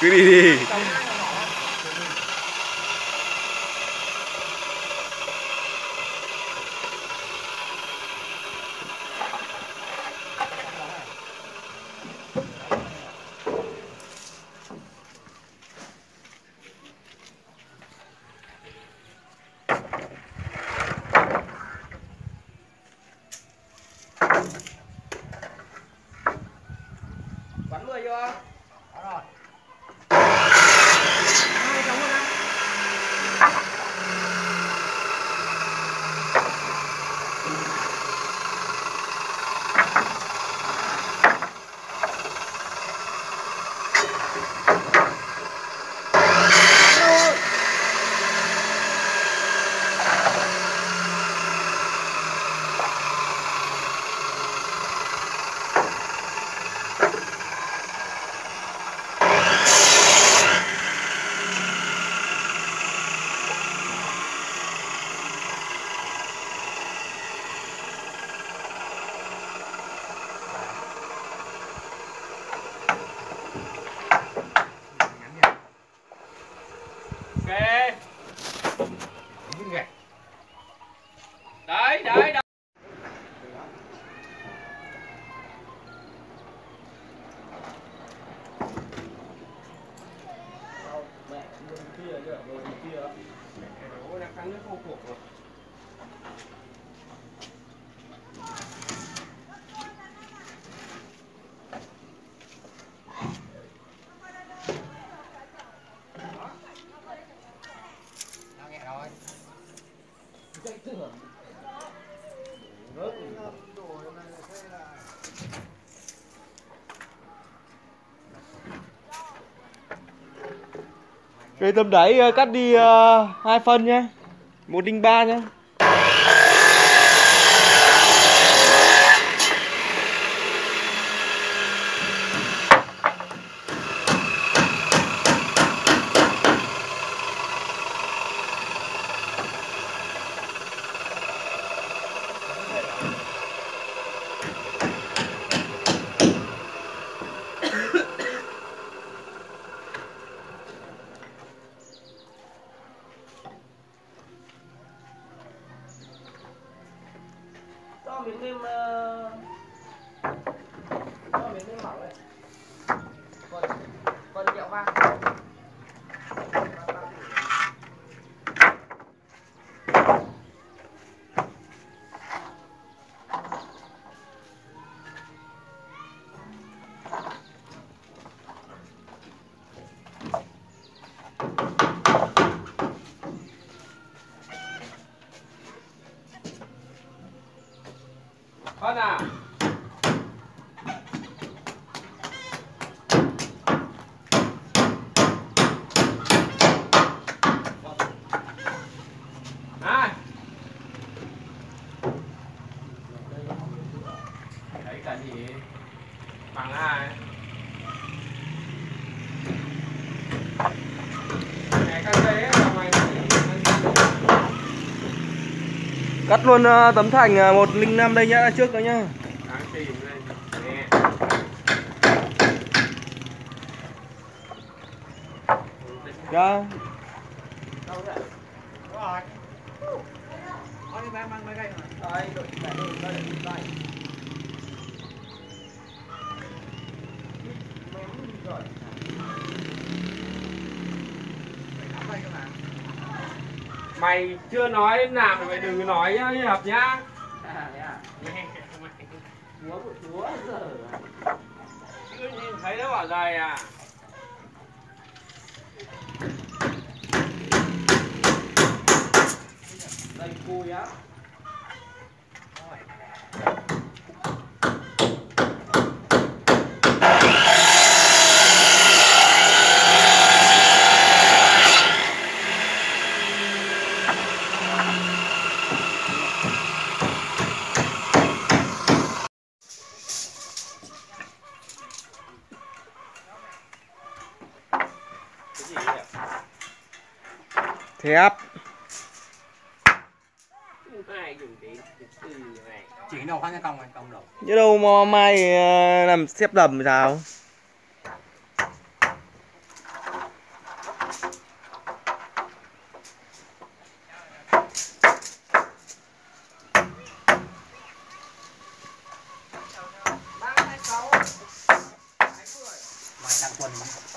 Greedy. Dậy tưởng. Rớt. cái tầm đáy ờ, cắt đi ờ, hai phân nhé một đinh ba nhé 你们 cả gì? Bằng ai? Này căn giấy ấy là mày cắt luôn ờ, tấm thành ờ, 105 đây nhá trước đó nhá ra Đâu Mày chưa nói làm thì mày đừng nói nhá, hợp nhá. Chúa của chúa giờ. Chưa nhìn thấy nó bảo dài à? đây cùi á thép. Chỉ đầu khác công này công đâu chứ đâu mà mai ờ, làm xếp đầm sao Mày đang